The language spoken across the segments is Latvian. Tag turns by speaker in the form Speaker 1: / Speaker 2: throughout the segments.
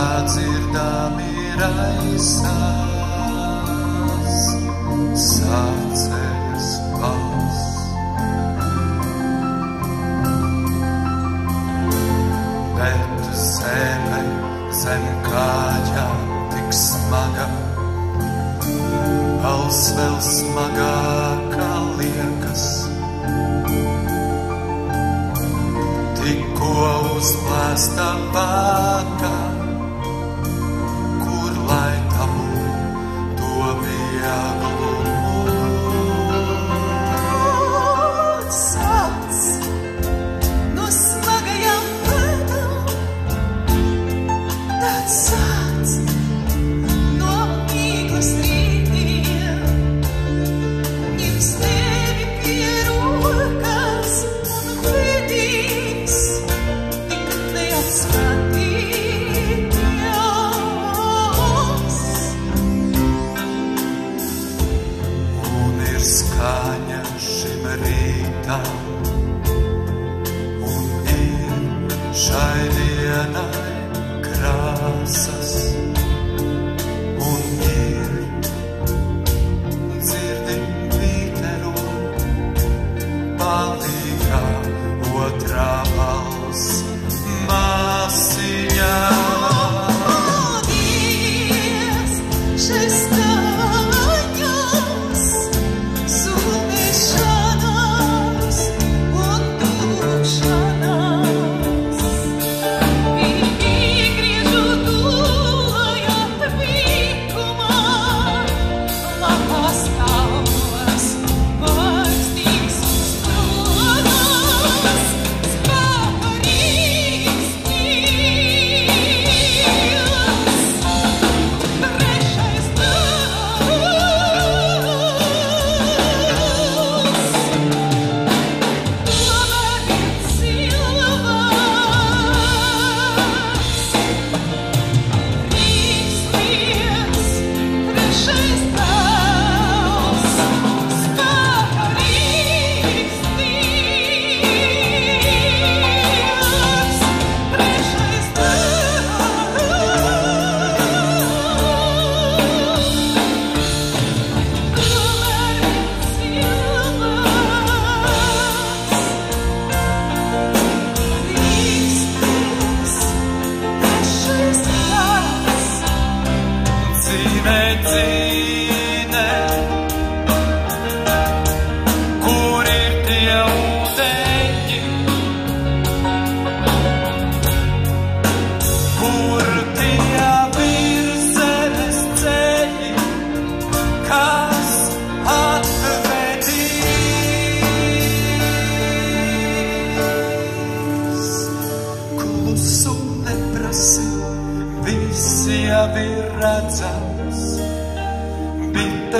Speaker 1: kā dzirdami raisās sācējas balss. Bet zeme zem kājām tik smaga, balss vēl smagākā liekas. Tikko uzplēstā pārējā,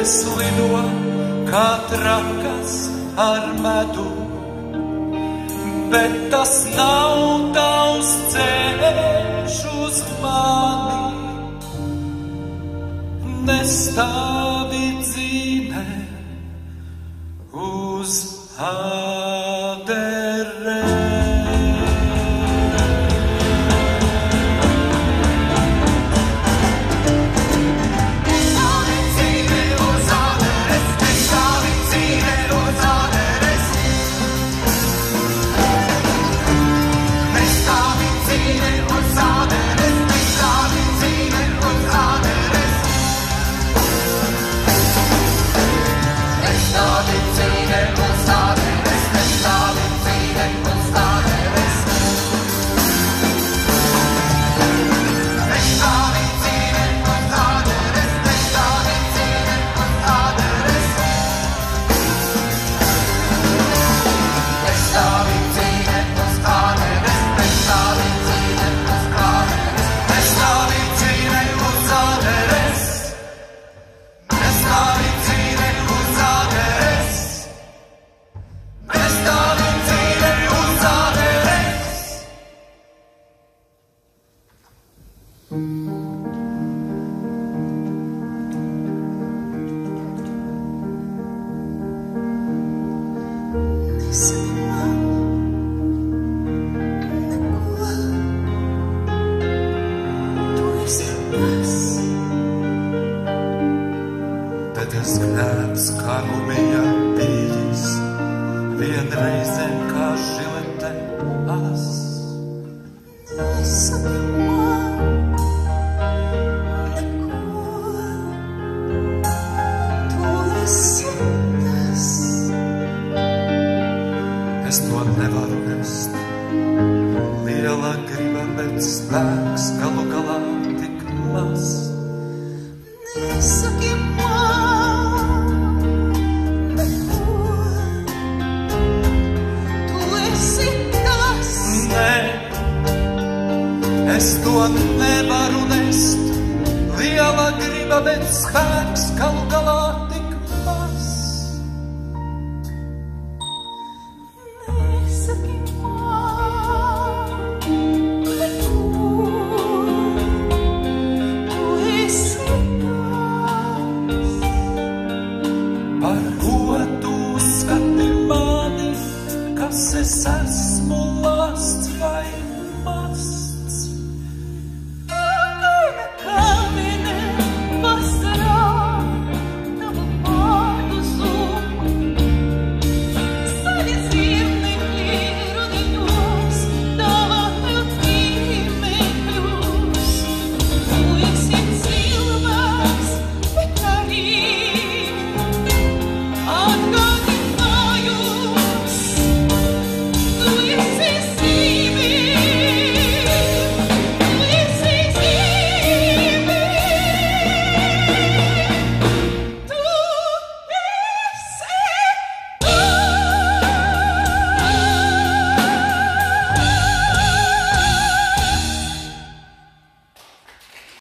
Speaker 1: debesis lido kā trakas ar medu, bet tas nav tavs ceļš uz mani. Nestāvi dzīvi.
Speaker 2: atmest. Liela griba,
Speaker 1: bet spēks galu galā tik maz.
Speaker 3: Nesaki man neko, tu esi tas.
Speaker 1: Nē, es to nevaru nest. Liela griba, bet spēks galu galā sun.